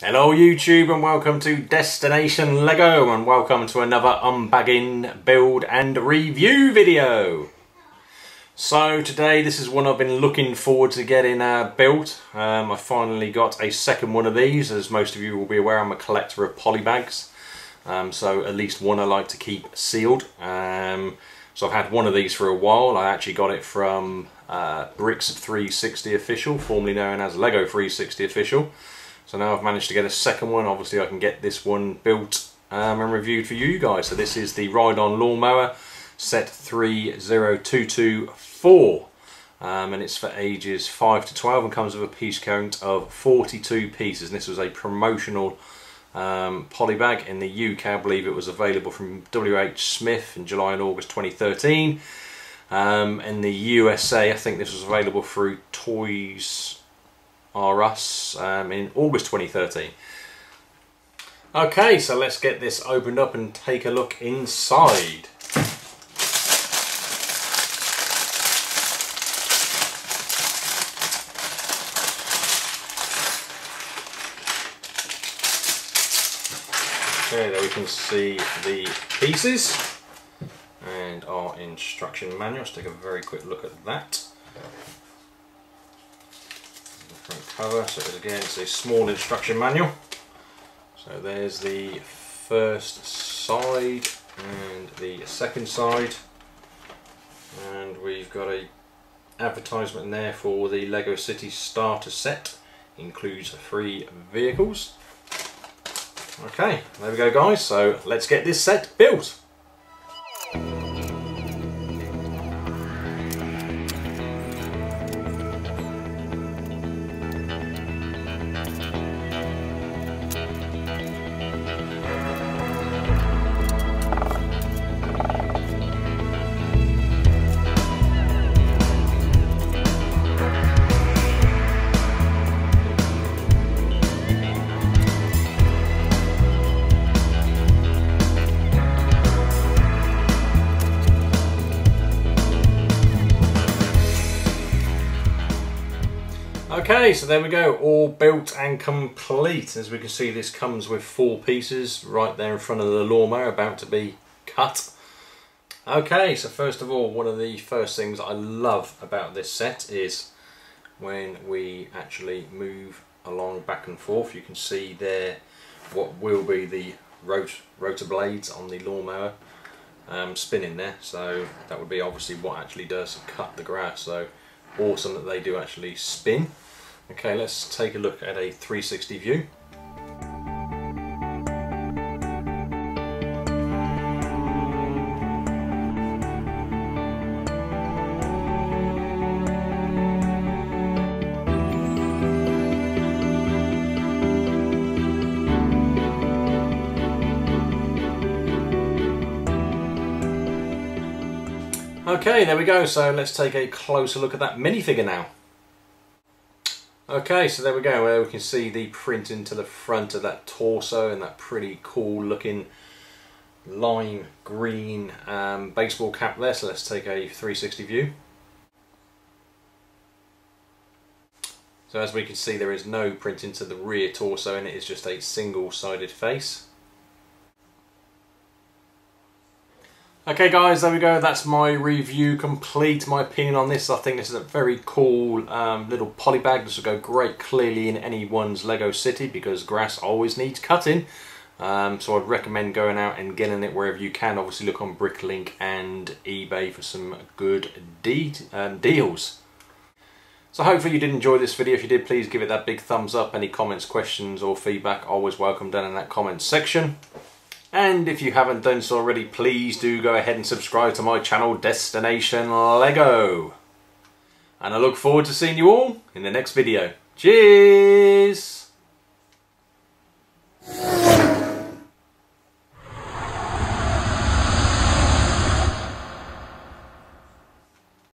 Hello YouTube and welcome to Destination Lego and welcome to another unbagging, build and review video. So today this is one I've been looking forward to getting uh, built. Um, I finally got a second one of these. As most of you will be aware I'm a collector of polybags. Um, so at least one I like to keep sealed. Um, so I've had one of these for a while. I actually got it from uh, Bricks 360 Official, formerly known as Lego 360 Official. So now I've managed to get a second one. Obviously I can get this one built um, and reviewed for you guys. So this is the Ride-On Lawnmower set 30224 um, and it's for ages 5 to 12 and comes with a piece count of 42 pieces and this was a promotional um, polybag in the UK I believe it was available from WH Smith in July and August 2013 um, in the USA I think this was available through Toys Us um, in August 2013 Okay, so let's get this opened up and take a look inside. Okay, there we can see the pieces and our instruction manual. Let's take a very quick look at that. Front cover, so again it's a small instruction manual. So there's the first side and the second side and we've got a advertisement there for the Lego City starter set includes three vehicles Okay, there we go guys, so let's get this set built. Okay, so there we go, all built and complete. As we can see, this comes with four pieces right there in front of the lawnmower, about to be cut. Okay, so first of all, one of the first things I love about this set is when we actually move along back and forth, you can see there what will be the rot rotor blades on the lawnmower um, spinning there. So that would be obviously what actually does cut the grass. So awesome that they do actually spin. Okay, let's take a look at a 360 view. Okay, there we go. So let's take a closer look at that minifigure now. Okay, so there we go, where we can see the print into the front of that torso and that pretty cool looking lime green um, baseball cap there. So let's take a 360 view. So as we can see there is no print into the rear torso and it is just a single sided face. Okay guys, there we go. That's my review complete. My opinion on this, I think this is a very cool um, little poly bag. This will go great clearly in anyone's Lego city because grass always needs cutting. Um, so I'd recommend going out and getting it wherever you can. Obviously look on Bricklink and eBay for some good de um, deals. So hopefully you did enjoy this video. If you did, please give it that big thumbs up. Any comments, questions or feedback, always welcome down in that comments section. And if you haven't done so already, please do go ahead and subscribe to my channel, Destination Lego. And I look forward to seeing you all in the next video. Cheers!